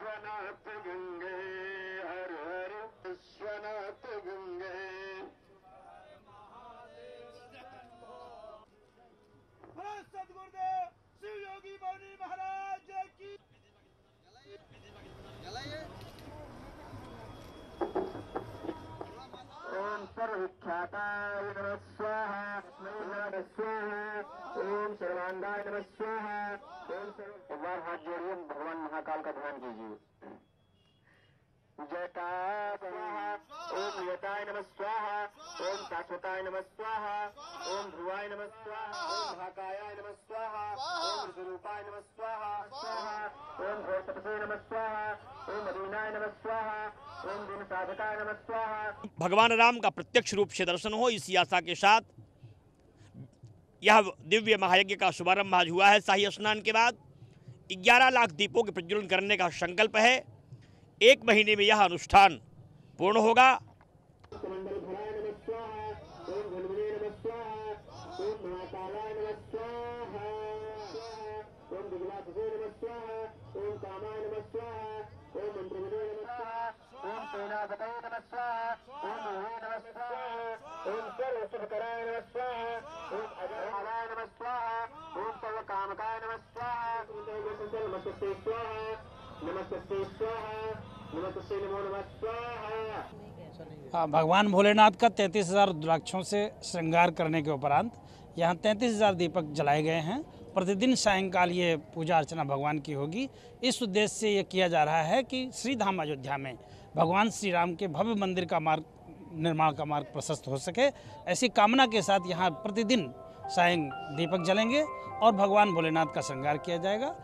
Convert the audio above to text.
run out of fingers. ओम सर्वविख्याताय नमः स्वाहा स्वाहा ओम सर्वांगाय नमः स्वाहा ओम एक हाथ जोड़िए भगवान महाकाल का ध्यान कीजिए जटा स्वाहा ओम यताय नमः स्वाहा ओम शाश्वताय नमः स्वाहा ओम ध्रुवाय नमः स्वाहा ओम महाकायाय नमः स्वाहा ओम स्वरूपाय नमः स्वाहा स्वाहा ओम घोषपते नमः स्वाहा भगवान राम का प्रत्यक्ष रूप से दर्शन हो इसी आशा के साथ। यह दिव्य महायज्ञ का शुभारंभ आज हुआ है। शाही स्नान के बाद 11 लाख दीपों के प्रज्वलन करने का संकल्प है। एक महीने में यह अनुष्ठान पूर्ण होगा। ओम धन्वने नमः स्वाहा ओम महाकालाय नमः स्वाहा स्वाहा ओम दिग्लापसे नमः स्वाहा ओम कामाय नमः स्वाहा ओम मंत्रविदे नमः स्वाहा ओम सेनापतये नमः स्वाहा ओम मोहे नमः स्वाहा ओम सर्वसुभकराय हाँ, भगवान भोलेनाथ का तैंतीस हज़ार रुद्राक्षों से श्रृंगार करने के उपरांत यहाँ तैंतीस हज़ार दीपक जलाए गए हैं। प्रतिदिन सायंकाल ये पूजा अर्चना भगवान की होगी। इस उद्देश्य से ये किया जा रहा है कि श्री धाम अयोध्या में भगवान श्री राम के भव्य मंदिर का मार्ग निर्माण का मार्ग प्रशस्त हो सके। ऐसी कामना के साथ यहाँ प्रतिदिन सायं दीपक जलेंगे और भगवान भोलेनाथ का श्रृंगार किया जाएगा।